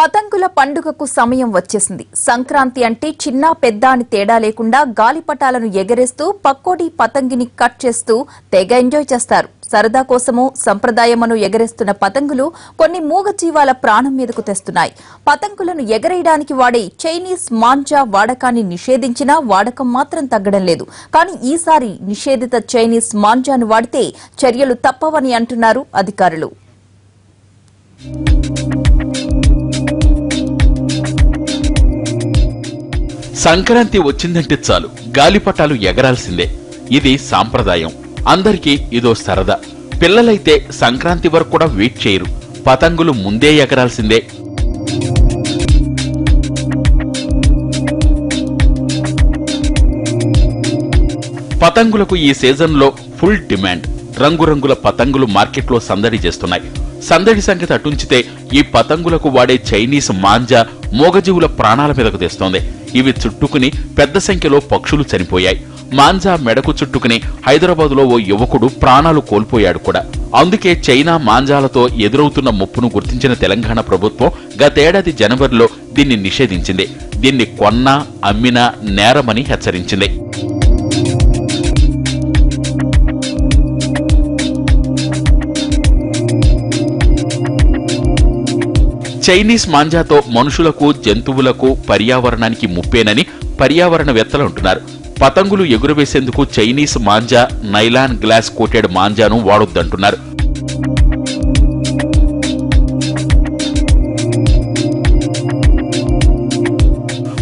పతంగుల పండుగకు సమయం వచ్చేసింది. సంక్రాంతి అంటే చిన్న పెద్ద అని తేడా లేకుండా గాలిపటాలను ఎగరేస్తూ పక్కోడి పతంగిని కట్ చేస్తూ తెగ ఎంజాయ్ చేస్తారు. సరదా కోసము సంప్రదాయమును ఎగరేస్తున్న పతంగులు కొన్ని మూగజీవాల ప్రాణం మీదకు తెస్తున్నాయి. పతంగులను ఎగరేయడానికి వాడే చైనీస్ మాంజా వాడకాన్ని నిషేధించినా వాడకం మాత్రం తగ్గడం లేదు. కానీ ఈసారి నిషేధిత చైనీస్ మాంజాను వాడితే చర్యలు తప్పవని అంటున్నారు అధికారులు. సంక్రాంతి వచ్చిందంటే చాలు. గాలిపటాలు ఎగరాల్సిందే. ఇది సాంప్రదాయం. అందరికీ ఇదో సరదా. పిల్లలైతే సంక్రాంతి వరకు కూడా వెయిట్ చేయరు. పతంగులు ముందే ఎగరాల్సిందే. పతంగులకు ఈ సీజన్లో ఫుల్ డిమాండ్. రంగురంగుల పతంగులు మార్కెట్లో సందడి చేస్తున్నాయి. సందడి సంగతి అటుంచితే ఈ పతంగులకు వాడే చైనీస్ మాంజా మూగజీవుల ప్రాణాల మీదకు తెస్తోంది. ఇవి చుట్టుకుని పెద్ద సంఖ్యలో పక్షులు చనిపోయాయి. మాంజా మెడకు చుట్టుకుని హైదరాబాదులో ఓ యువకుడు ప్రాణాలు కోల్పోయాడు కూడా. అందుకే చైనా మాంజాలతో ఎదురవుతున్న ముప్పును గుర్తించిన తెలంగాణ ప్రభుత్వం గతేడాది జనవరిలో దీన్ని నిషేధించింది. దీన్ని కొన్నా అమ్మినా నేరమని హెచ్చరించింది. చైనీస్ మాంజాతో మనుషులకు జంతువులకు పర్యావరణానికి ముప్పేనని పర్యావరణవేత్తలు అంటున్నారు. పతంగులు ఎగురవేసేందుకు Chinese manja nylon glass coated మాంజాను వాడొద్దంటున్నారు.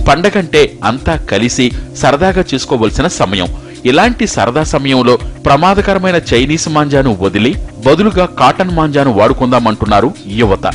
పండగంటే అంతా కలిసి సరదాగా చేసుకోవలసిన సమయం. ఇలాంటి సరదా సమయంలో ప్రమాదకరమైన చైనీస్ మాంజాను వదిలి బదులుగా కాటన్ మాంజాను వాడుకుందామంటున్నారు యువత.